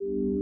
you